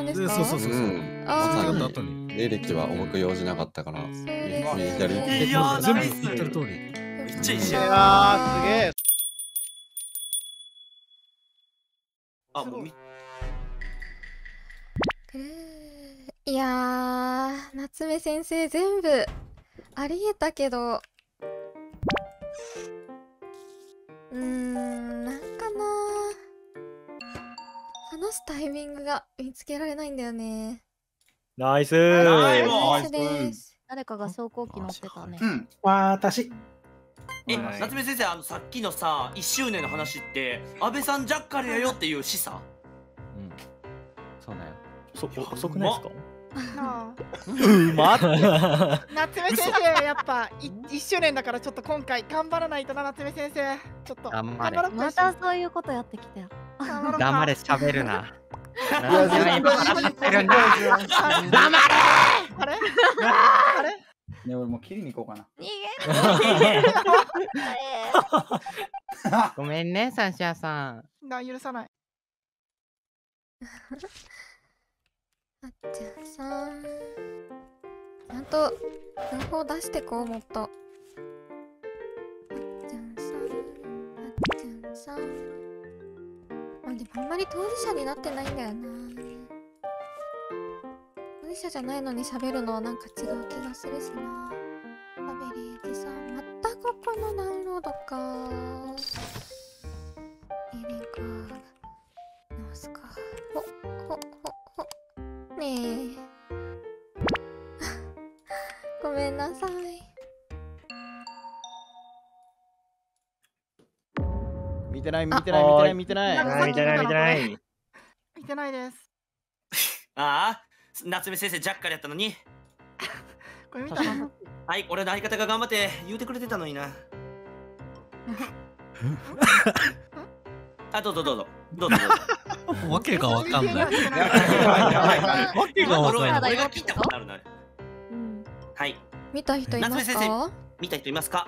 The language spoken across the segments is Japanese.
ったんですか？そうそうそうそう。うん。あー。卒業った後に。エレキは重く用事なかったから、そう右です左ね。いや全部言ってる通り。めっちゃいいいじゃんすげえあもう。みい。やー夏目先生全部ありえたけど。うーんなんかな話すタイミングが見つけられないんだよね。ナイス。ナイス。ナイス。です。誰かが走行機乗ってたね。うん。私。えはい。夏目先生あのさっきのさ1周年の話って安倍さんジャッカルやよっていう示唆？うん。そうだよ。そ遅くないですか？うまっ。夏目先生やっぱい一周年だからちょっと今回頑張らないとな夏目先生。ちょっと頑張れ。ろまたそういうことやってきたよ。黙れ喋るな。いや、何絶対今話してるんだ。黙れ。あれ？あれ？ね、俺もう切りに行こうかな。逃 げごめんね、サンシャさん。な許さない。あっちゃんさん。ちゃんと情報出してこうもっと。あっちゃんさん。あっちゃんさん。まあでもあんまり当事者になってないんだよな。当事者じゃないのに喋るのはなんか違う気がするしな。アベリージさんまたここのダウンロードかエレンか直すか。ほほほほ。ねえ。てない見てない見てない見てない。見てない見てない見てないです。ああ夏目先生ジャッカルやったのに。これ見た？の はい俺の相方が頑張って言うてくれてたのにな。あどうぞどうぞ。どうぞどうぞ。わけがわかんない。わけがわかんない。俺が聞いたことあるなうん。はい。見た人います夏目先か見た人いますか？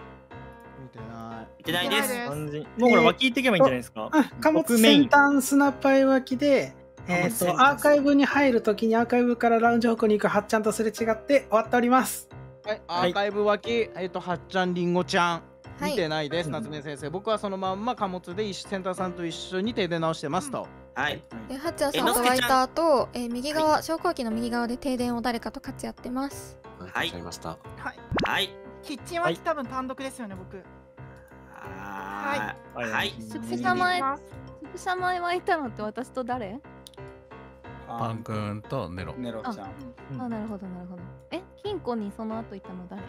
ない見てないです。もうこれ脇行っていけばいいんじゃないですか？あ貨物僕メイン。先端スナパイ脇で、えっ、と、アーカイブに入るときにアーカイブからラウンジ方向に行くはっちゃんとすれ違って終わっております。はい、アーカイブ脇、えっと、はっちゃん、りんごちゃん。はい。見てないです、夏目先生。僕はそのまんま貨物で一緒センターさんと一緒に手で直してますと。はい。ではっちゃんさえんと湧いた後、えー右側、昇降機の右側で停電を誰かと勝ち合ってます。はい。わかりました。はい。はい。キッチンは多分単独ですよね僕ははい。い。はい。スクシャ前、スクシャ前はいたのって私と誰？パン。くんとネロ。ネロちゃん。うん。あ、なるほど、なるほど。え、金庫にその後いたの誰？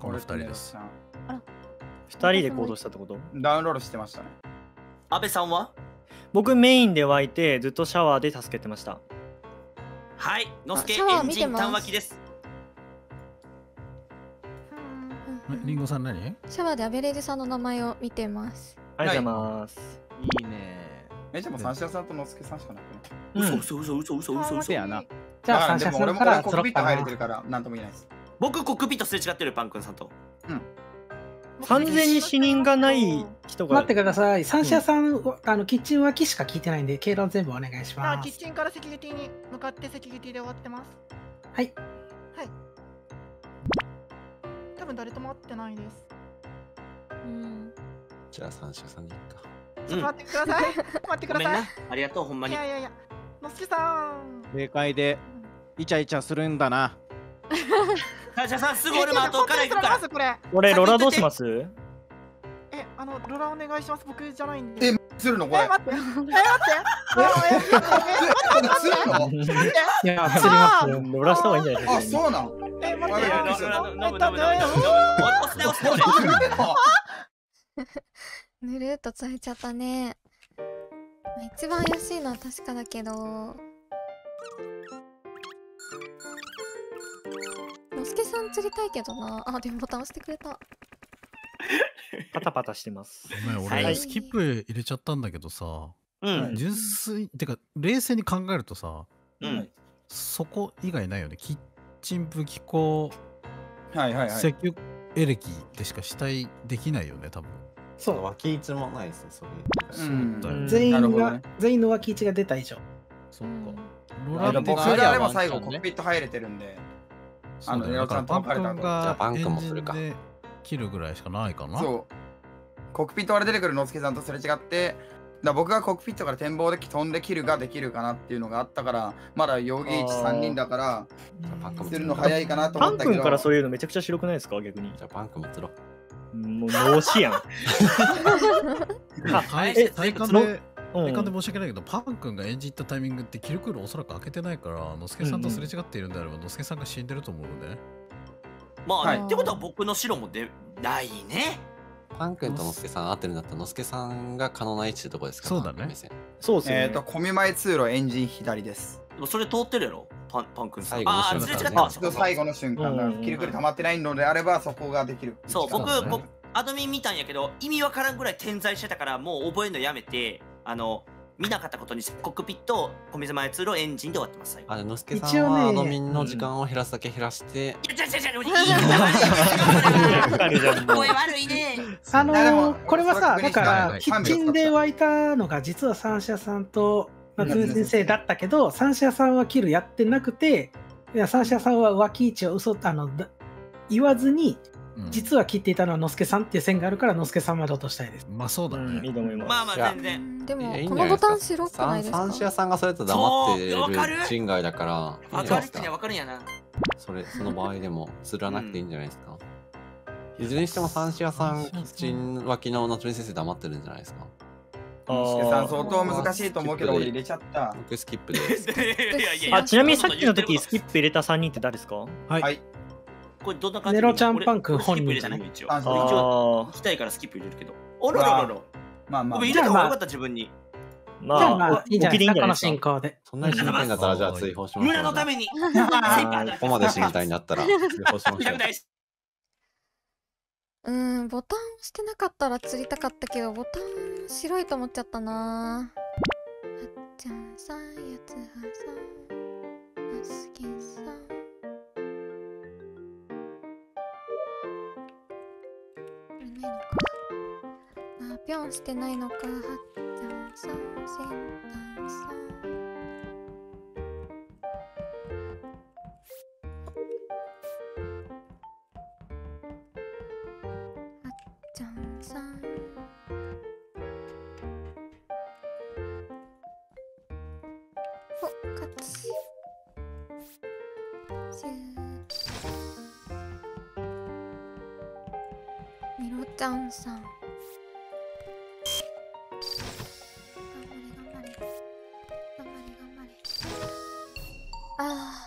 この二人です。二人で行動したってこと？ダウンロードしてましたね。安倍さんは？僕メインで湧いて、ずっとシャワーで助けてました。はい。のすけエンジン見てます。単脇ですリンゴさん何？シャワーでアベレージさんの名前を見てますありがとうございます。いいね。え、じゃあもう三者さんとのすけさんしかなくうん嘘嘘嘘嘘嘘嘘やな。じゃあ、ない。三者さんからコックピット入れてるから、なんとも言えないです。僕コックピットすれ違ってるパンくんさんと完全に死人がない人が。待ってください。三者さん、あの、キッチン脇しか聞いてないんで、経路全部お願いしあます。キッチンからセキュリティに向かってセキュリティで終わってますはいはい多分誰とも会ってないです。うん。じゃあ三者さんに行くか。ちょっと待ってください。待ってくださごめんな。いありがとうほんまいにやいやいや。のすけさん。正解で、イチャイチャするんだな。会社さんすぐ俺も後から行くから。俺、ロラどうします？えあのロラお願いします。僕じゃないんでえ、するの？これ。え待って。え待って。あええ待って待ってするの待って。待って。いや、釣りますよ。ロラした方がいいんじゃないですか？あ、そうなん？え待ってあれ飲む飲む飲む飲む飲む飲むえっと押して押して押してぬるっと伝えちゃったねまあ一番怪しいのは確かだけどのすけさん釣りたいけどなあでもボタン押してくれたパタパタしてます。ごめん、俺、はいスキップ入れちゃったんだけどさ、うん純粋、てか、冷静に考えるとさ、うんそこ以外ないよね。キッチン武器庫、はいはいはい。石油エレキでしか死体できないよね、多分。そう。脇一もないですね、それ。うんそうだ全員が、ね全員の脇位置が出た以上。そっか。ロラ僕あであれば最後コックピット入れてるんで。あのそうだからパン君じゃあがパン君エンもするかジンで切るぐらいしかないかな。そう。コックピットから出てくるのすけさんとすれ違って、だ僕がコックピットから展望で飛んで切るができるかなっていうのがあったから、まだヨギイチ3人だから、パン君もするの早いかなとパン思ったけど。君からそういうのめちゃくちゃ白くないですか逆に。じゃあパン君も釣ろう。もう脳死やん。はいえ体感で、うん体感で申し訳ないけど、パン君が演じ行ったタイミングってキルクールおそらく開けてないから、のすけさんとすれ違っているんであれば、のすけさんが死んでると思うのでね。まあ、はいってことは僕の白もでないねパン君とのすけさん合ってるんだったら、のすけさんが可能な位置ってとこですか？そうだね。パン君目線。そうですね。えっと、込み前通路エンジン左です。でもそれ通ってるやろパンパン君さん。最後のああ瞬間。すれ違ってました最後の瞬間だ。うんうんうんキルクル溜まってないのであればそこができる。そう僕そうだね僕アドミン見たんやけど意味わからんぐらい点在してたからもう覚えるのやめてあの見なかったことにコックピット小水前通路エンジンで終わってますあ、でのすけさ一応ねんはアドミンの時間を減らすだけ減らして、いや、じゃじゃじゃ、いい声悪いね。あのーこれはさ、だから、はいキッチンで湧いたのが実は三社さんと夏目先生だったけど、三社さんはキルやってなくて、いや三社さんは脇市を嘘あのだ言わずに、うん実は切っていたのはのすけさんっていう線があるから、のすけさんまで落としたいです。まあそうだうん、いね。いと思います。まあまあ、全然。でもこのボタン白くないですか？三三社さんがそれと黙ってそうわかるる人外だから、いいわんじゃないですかかるってね、わかるんやな。それ、その場合でも釣らなくていいんじゃないですか？いずれにしても三社さん、キッチン脇の夏目先生黙ってるんじゃないですか？のすけさん相当難しいと思うけど俺入れちゃった。僕スキップで。いやいやいやあ、ちなみにさっきの時スキップ入れた3人って誰ですか？はい。はい。これどんな感じ？ネロちゃんパン君本人じゃない？俺スキップ入れたの一応。あ一応、あ行きたいからスキップ入れるけど。おろろろろ。まあまあ僕。入れた方がよかった、自分に。ー、まあ、まあ、いいんじゃないですか、進行で。そんなに知りたいんだったら、じゃあ追放しましょう。村のために。ここまで知りたいんだったら、追放しましょう。うーんボタン押してなかったら釣りたかったけどボタン白いと思っちゃったなはっちゃんさんやつはさんなすけさんないのかあぴょん。してないのかはっちゃん。さん。せん。たん。さん。ちゃん。さん。お勝ちちゃんさん。頑張れ頑張れ。頑張れ頑張れ。ああ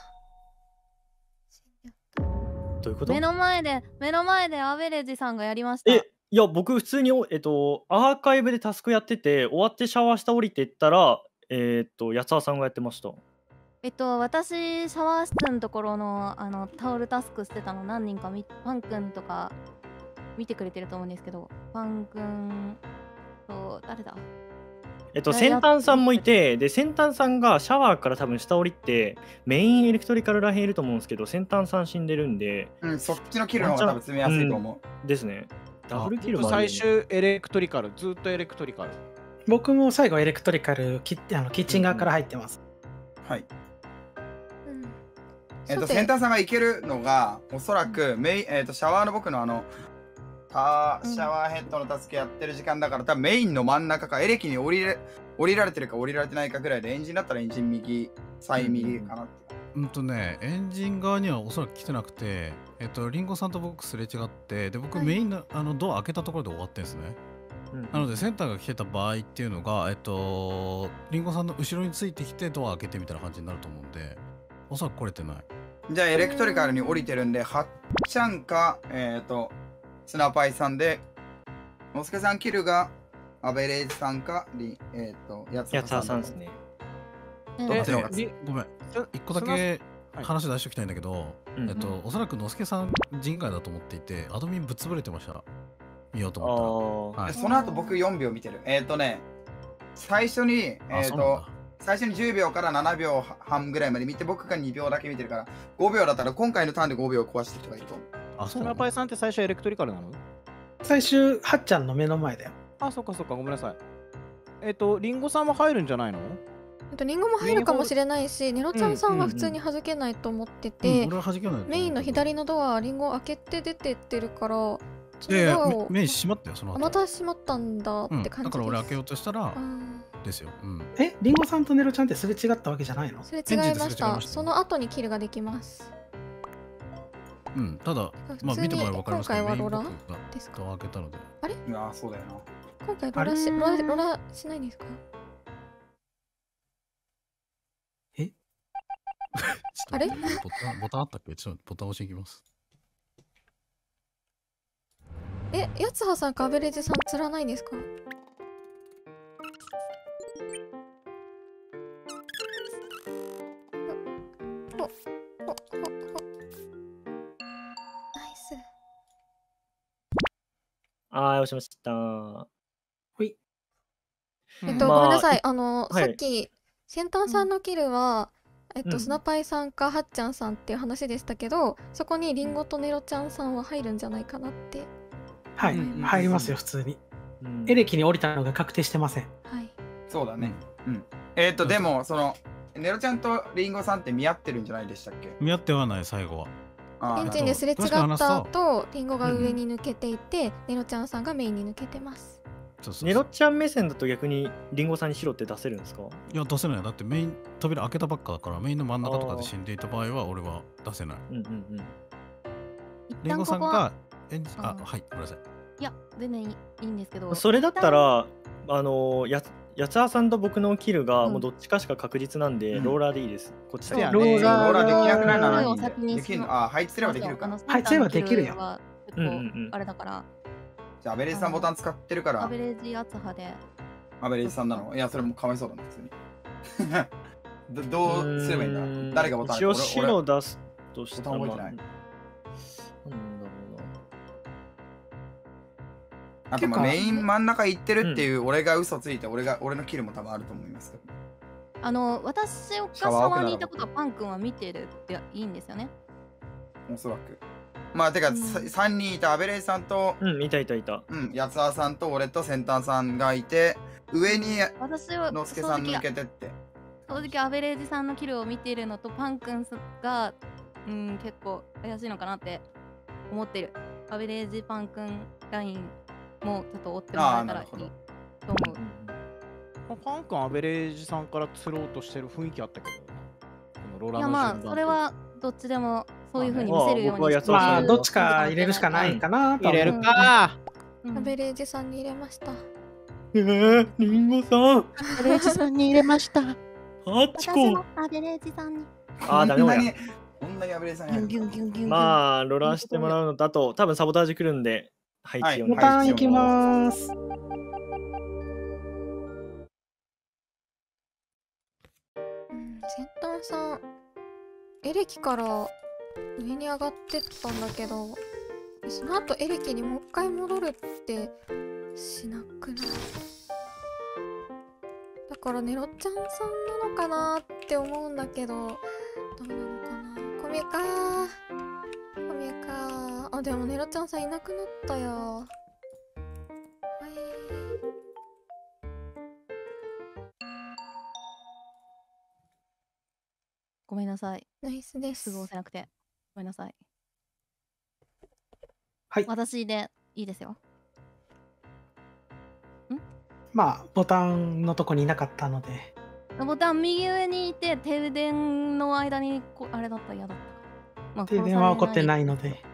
目の前で目の前でアベレージさんがやりました。え、いや、僕普通に、えっと、アーカイブでタスクやってて、終わってシャワー下降りてったら、えっと、八つさんがやってました。えっと私シャワー室のところのあのタオルタスクしてたの何人かみパン君とか見てくれてると思うんですけどパン君と誰だ？えっと、先端さんもいて、で、先端さんがシャワーから多分下降りて、メインエレクトリカルらへんいると思うんですけど、先端さん死んでるんで、うん、そっちのキルの方が多分詰めやすいと思う。ですね。ダブルキルもある最終エレクトリカル、ずっとエレクトリカル。僕も最後エレクトリカルキッあのキッチン側から入ってます。はい。うんえっ、と、さてセンターさんがいけるのが、おそらくメイン、えっ、と、シャワーの僕のあの、タシャワーヘッドのタスクやってる時間だから、多分メインの真ん中か、エレキに降りれ降りられてるか降りられてないかぐらいで、エンジンだったらエンジン右、サイ右かなって。うんとね、エンジン側にはおそらく来てなくて、えっと、リンゴさんと僕すれ違って、で、僕はいメインのあのドア開けたところで終わってんですね。うんなので、センターが来てた場合っていうのが、えっと、リンゴさんの後ろについてきてドア開けてみたいな感じになると思うんで、おそらく来れてない。じゃあ、エレクトリカルに降りてるんで、はっちゃんか、えっ、と、スナパイさんで、のすけさんキルが、アベレージさんか、リえっ、と、やつ八つさんですね。うんどっちの方がりごめん、そ一個だけはい話出しておきたいんだけど、うんえっと、おそらくのすけさん人外だと思っていて、アドミンぶっ潰れてました。見ようとあ思ったはい。その後僕4秒見てる。えっ、とね、最初に、えあっ、とそうなんだ、最初に10秒から7秒半ぐらいまで見て、僕が2秒だけ見てるから、5秒だったら今回のターンで5秒壊してる人がいると思う。あ、スナパイさんって最初エレクトリカルなの？最終、はっちゃんの目の前だよ。あ、そっかそっか、ごめんなさい。えっと、リンゴさんも入るんじゃないの？えっとリンゴも入るかもしれないしネロちゃんさんは普通に弾けないと思ってて、メインの左のドアリンゴ開けて出てってるからそいやいやドアをメメイン閉まったよその後。あまた閉まったんだうん、って感じです、だから俺開けようとしたらですよ、うん、え、リンゴさんとネロちゃんってすれ違ったわけじゃないの？それ違いまエンジンした。ですれ違いましたねその後にキルができますうん、ただまあ見てもらえば分かりますけど今回はロラです開けたので。あれ？いやそうだよな。今回ロラしロラロラしないんですか？あれ？ボタンボタンあったっけ？ちょっとボタン押していきます。えやつはさんかアベレージさん釣らないんですか？押しました。えっと、まあごめんなさい。あの、はい。さっき先端さんのキルは、えっと、うん。スナパイさんかはっちゃんさんっていう話でしたけどそこにリンゴとネロちゃんさんは入るんじゃないかなって。はい、入りますよ、普通に。うん。エレキに降りたのが確定してません。はい。そうだね。うん。えっ、とでもそのネロちゃんとリンゴさんって見合ってるんじゃないでしたっけ？見合ってはない最後はあーエンジンですれ違ったと後リンゴが上に抜けていて、ネロちゃんさんがメインに抜けてます。そうそうネロちゃん目線だと逆にリンゴさんに白って出せるんですか？いや出せない。だってメイン扉開けたばっかだからメインの真ん中とかで死んでいた場合は俺は出せない。うんうんうん。一リンゴ旦ここはさんがエンジンあうんはいごめんなさい。いや全然いいいいんですけどそれだったら、あのやつ、やつあさんと僕のキルがうん。もうどっちかしか確実なんで、うん。ローラーでいいです。こっちそうやね。ローラーローラーできなくない7声を人先にでできるの。あ配置すればできるか。そうそう配置すればできるよ。んうんう結ん構あれだから、じゃあアベレージさんボタン使ってるから。アベレージ厚派で。アベレージさんなの？いやそれもかわいそうだな普通に。どどうすればいいんだ？誰がボタン一応俺白出すとしたら、ボタン覚えてない。まああとまあメイン真ん中行ってるっていう俺が嘘ついて俺が俺のキルも多分あると思いますけど。あの私がシャシャワー奥ならワーにいたことはパン君は見てるっていいんですよね？おそらく。まあてか、うん。さ3人いたアベレージさんとう。うん、いたいたいた。うん八つさんと俺と先端さんがいて上に私はのすけさん抜けてって。正直アベレージさんのキルを見ているのとパン君がうん結構怪しいのかなって思ってる。アベレージパン君ラインもちょっと追ってもらえたらいいと思う。パン君アベレージさんから釣ろうとしてる雰囲気あったけどいやまあそれはどっちでもそういう風に見せるようまあねにしてまあ、どっちか入れるしかないかな入れるかうんアベレージさんに入れました。えー、リンゴさん、アベレージさんに入れました。ハッチ私コもアベレージさんに。あー、ダメだこんなにこんなにアベレージさんまあ、ローラーしてもらうのだと、多分サボタージュ来るんで、配置をボね。タンいきます。うん先端さんエレキから上に上がってったんだけどその後エレキにもう一回戻るってしなくない？だからネロちゃんさんなのかなって思うんだけどどうなのかな？コミかコミかあでもネロちゃんさんいなくなったよ。はい。ごめんなさい。ナイスです。すぐ押せなくて。ごめんなさい。はい。私でいいですよ。まあ、ボタンのとこにいなかったので。ボタン右上にいて停電の間にこあれだったら嫌だったまあ停電は起こってないいので。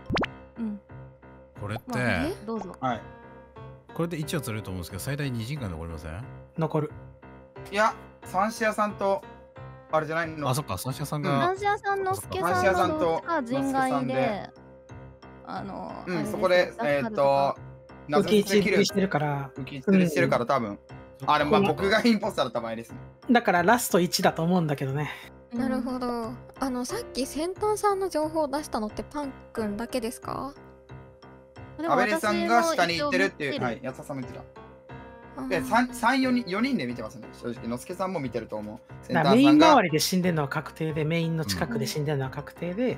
うんこれって、まあどうぞ。はい。これで1は釣れると思うんですけど最大2時間残りません？残る。いや三シアさんとあれじゃないの。あそっか三社さんうん。が男子屋さんのすけ男子屋さんのさんとどっちか人外でで。あのうんそこでえっ、と浮き夏できる打ちしてるから。浮き吊りしてるから多分。あれまあ僕がインポスターだった場合ですね。だからラスト1だと思うんだけどね。なるほど。あのさっき先端さんの情報を出したのってパンくんだけですか？でもアベレさんが下に行ってるっていう、はい、安田さんも言ってた。で、三三四人四人で見てますね。正直、のすけさんも見てると思う。メイターさんが。ン周りで死んでるのは確定で、メインの近くで死んでるのは確定で、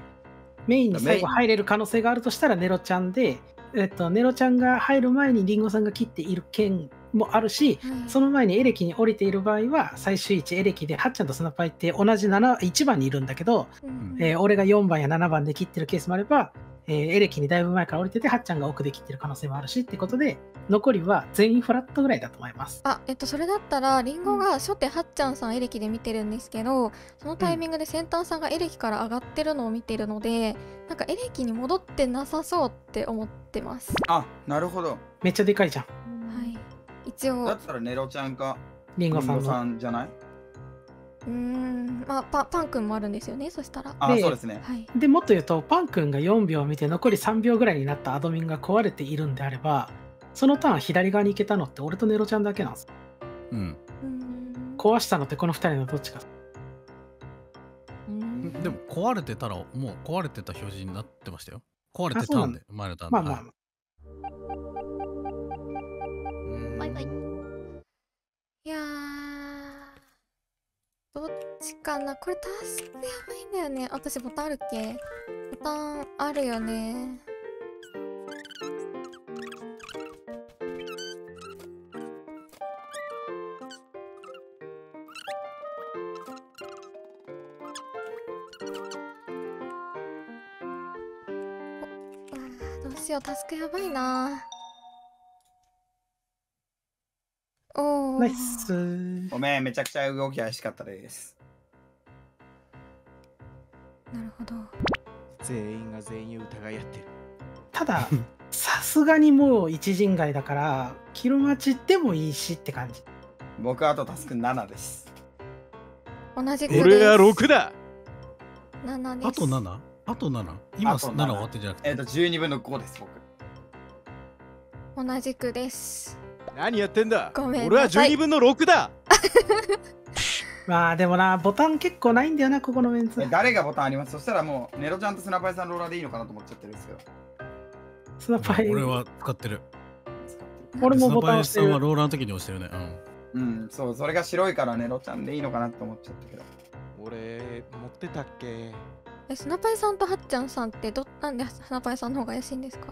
メインに最後入れる可能性があるとしたらネロちゃんで、えっと、ネロちゃんが入る前にリンゴさんが切っている件もあるし、はいその前にエレキに降りている場合は最終位置エレキでハッちゃんとスナパイって同じ7 1番にいるんだけど、うん。えー俺が4番や7番で切ってるケースもあれば、えーエレキにだいぶ前から降りててハッちゃんが奥で切ってる可能性もあるしってことで残りは全員フラットぐらいだと思います。あえっとそれだったらリンゴが初手はっちゃんさんエレキで見てるんですけどそのタイミングで先端さんがエレキから上がってるのを見てるのでなんかエレキに戻ってなさそうって思ってます。あなるほど。めっちゃでかいじゃん。はい。一応。だったらネロちゃんかリンゴさんの。さんじゃない？うーんまあパパンくんもあるんですよねそしたら。あでそうですね。はい。でもっと言うとパン君が4秒見て残り3秒ぐらいになったアドミンが壊れているんであればそのターン左側に行けたのって俺とネロちゃんだけなんですうんうーん。壊したのってこの2人のどっちか。うーん。でも壊れてたらもう壊れてた表示になってましたよ。壊れてたんで前のターンでまあまあはいバイバイ。いやーどっちかな？これタスクやばいんだよね。私ボタンあるっけ？ボタンあるよね。どうしよう。タスクやばいな。イスごめんめちゃくちゃ動き怪しかったです。なるほど。全員が全員疑い合ってる。たださすがにもう一陣街だからキロ待ちでもいいしって感じ。僕はあとタスク7です。同じくです。俺は6だ。7です。あと 7? あと 7? 今あと7終わってんじゃなくて？えっ、と12分の5です僕。同じくです何やってんだ？ごめん俺はなさい。12分の6だ。まあでもなボタン結構ないんだよなここのメンツ。え誰がボタンあります？そしたらもうネロちゃんとスナパイさんローラーでいいのかなと思っちゃってるんですけどスナパイ。俺は使ってる。俺もボタン押スナパイさんはしてるローラーの時に押してるね。うん。うんそうそれが白いからネロちゃんでいいのかなと思っちゃったけど。俺持ってたっけ？えスナパイさんとハッちゃんさんってどなんでスナパイさんの方が怪しいんですか？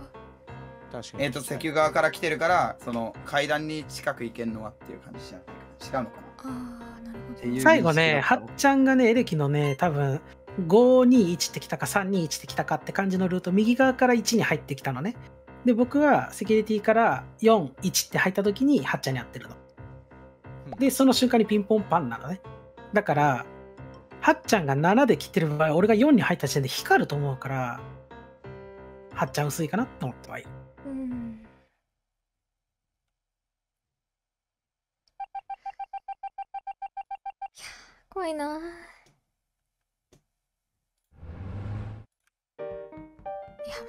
えっ、と石油側から来てるからその階段に近く行けんのはっていう感じじゃないか。な違うのかな。あーなるほっていう最後ねはっちゃんがねエレキのね多分521ってきたか321ってきたかって感じのルート右側から1に入ってきたのね。で僕はセキュリティから41って入った時にはっちゃんに合ってるの。でその瞬間にピンポンパンなのね。だからはっちゃんが7で切ってる場合俺が4に入った時点で光ると思うからはっちゃん薄いかなと思ってはいるうん。怖いなや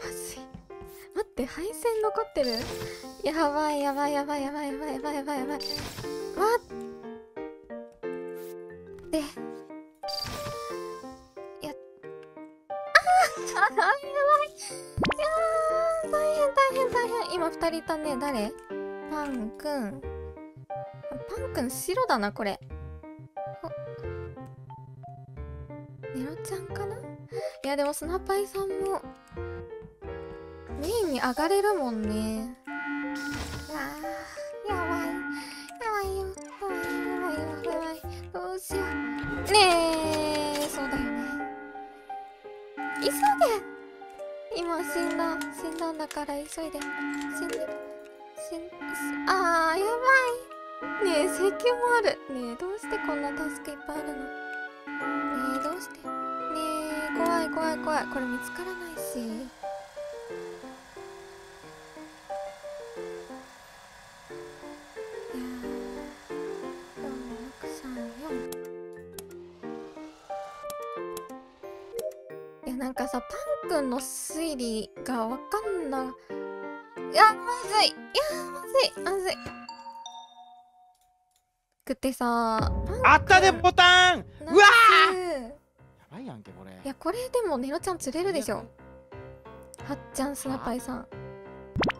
まずい。待って配線残ってる？やばいやばいやばいやばいやばいやばいやばい。やばい待って誰？パンくん。パンくん白だなこれ。ネロちゃんかな？いやでもスナパイさんも。メインに上がれるもんね。あやばい。やばいよ。やばいやばいよやばい。どうしよう。ねえそうだよね。急げ。今死んだ死んだんだから急いで。死んで。死んあーやばい。ねえ石油もある。ねえどうしてこんなタスクいっぱいあるの？ねえどうして？ねえ怖い怖い怖い。これ見つからないし。いや4634いやなんかさパンくんの推理がわかんないやまずい。やまずいまずい。くってさあったでボタン。ううわー。やばいやんけこれ。いやこれでもネロちゃん釣れるでしょ。はっちゃんスナパイさん。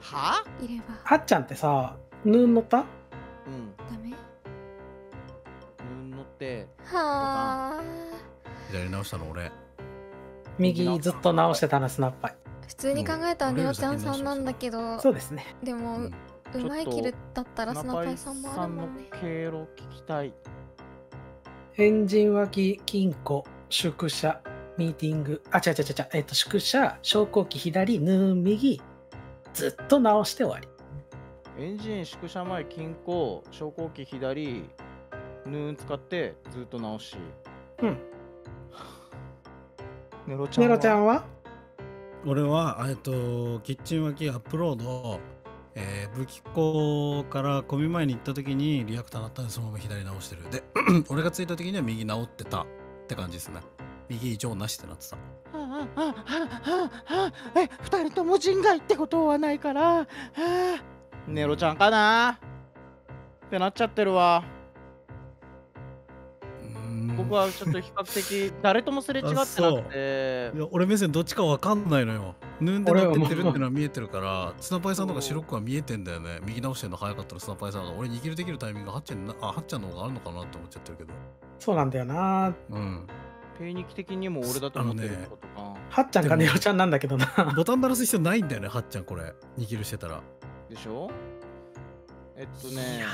は？いれば。はっちゃんってさヌーン乗った？うん。ダメ？うん乗って。はあ左直したの俺。右ずっと直してたのスナッパイ普通に考えたらネロちゃんさんなんだけどそうですね。でも、うまいキルだったらスナパイさんもあるもんね経路聞きたい。エンジン脇、金庫、宿舎、ミーティング、あ、違う違う違う、えっと、宿舎、昇降機左、ヌーン右、ずっと直して終わり。エンジン宿舎前金庫昇降機左ヌーン使ってずっと直し。うん。ネロちゃんネロちゃんは？俺は、えっと、キッチン脇アップロード、えー武器庫から込み前に行った時にリアクター鳴ったんでそのまま左直してる。で、俺が着いた時には右直ってたって感じですね。右異常なしってなってた。はあはあはあはあはあえ二人とも人外ってことはないからはあネロちゃんかな？ってなっちゃってるわ僕はちょっと比較的誰ともすれ違ってなくていや俺目線どっちかわかんないのよ。ヌーンでなってってるってのは見えてるから、スナパイさんとか白くは見えてんだよね。右直してんの早かったらスナパイさんが俺にキルできるタイミングがハッチャンなあハッチャンの方があるのかなって思っちゃってるけど。そうなんだよな。うん。ペイニキ的にも俺だと思ってるってことかはっちゃんかネロちゃんなんだけどな。ボタン鳴らす必要ないんだよね、ハッチャンこれ。2キルしてたら。でしょ？えっとね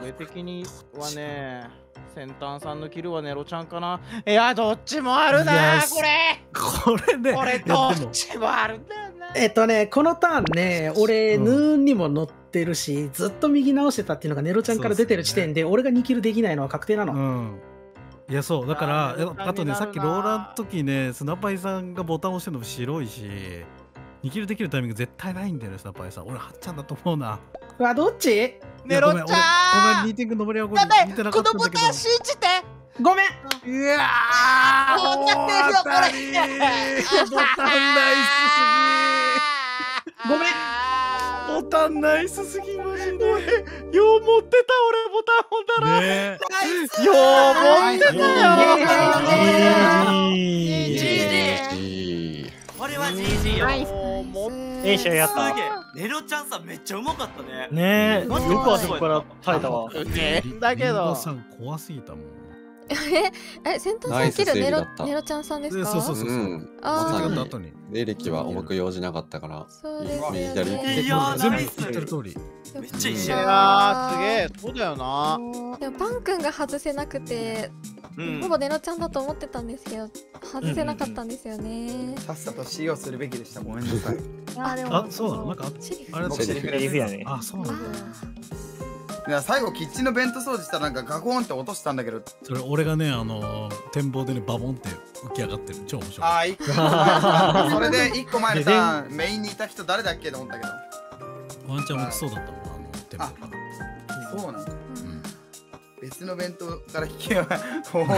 俺的にはね先端さんのキルはネロちゃんかな。いやどっちもあるいなやこれ。これね。これどっちもあるんだよな。えっとね、このターンね、俺、ヌーンにも乗ってるし、ずっと右直してたっていうのがネロちゃんから出てる時点で、俺が2キルできないのは確定なの。うん。いやそう。だからあとねさっきローランの時ねスナパイさんがボタン押してるのも白いし2キルできるタイミング絶対ないんだよねスナパイさん。俺ハッチャンだと思うなうわ、どっち？ネロちゃんごめん俺ごめんミー。ティング登りはごめんやべ見てなかったんだけど。このボタン信じて。ごめん。いやー。分かってるよこれボタンナイスすごめんぎボタンナイスすぎマジでよう持ってた俺ボタンほんだら、ねよう持ってたよ。GG これは GG よええ試合やった？ネロちゃんさめっちゃうまかったね。ねえ。よくあそこから耐えたわ。だけど。さん怖すぎたもん。ええ先端さんナイスキルネロ整理だった。ネロちゃんさんですか？そうそうそうそう。うん。あー。まさ間違った後に。レキは重く用事なかったから、そうですよね。いやー全部言ってる通り。めっちゃいいい試合やーすげえ。そうだよな。でもパン君が外せなくて、うんほぼネロちゃんだと思ってたんですけど外せなかったんですよね、さっさと使用するべきでした。ごめんなさい。いやでもあそうなの？なんかシェリフあれ僕セリフセリフやねあそうなんだいや最後キッチンのベント掃除したらなんかガコーンって落としたんだけど。それ俺がねあのー展望でねバボンって浮き上がってる超面白いああ、一個前。それで 一個前のターンメインにいた人誰だっけと思ったけど。ワンチャンも来そうだったもんあの展望そうなんだ。うん別の弁当から引き上げ、怖っ。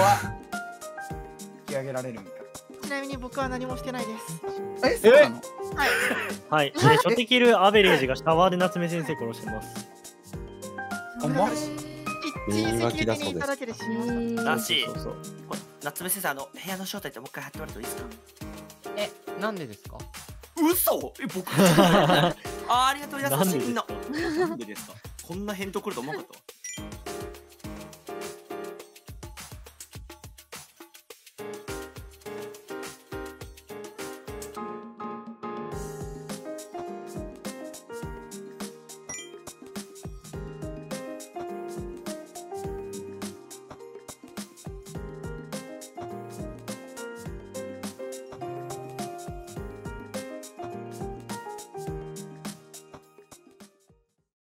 引き上げられるんか。ちなみに僕は何もしてないです。え、そうなの？はい。はい。で初手キルアベレージがシャワーで夏目先生殺してます。あ、マジ一時セキュリティに行っただけで死にました。らしい。そうそう夏目先生あの部屋の正体ってもう一回貼ってもらってもいいですか？え、なんでですか？嘘！え僕。あーありがとうございます。なんでですか？みんな。なんでですか？こんな返答来ると思わなかったわ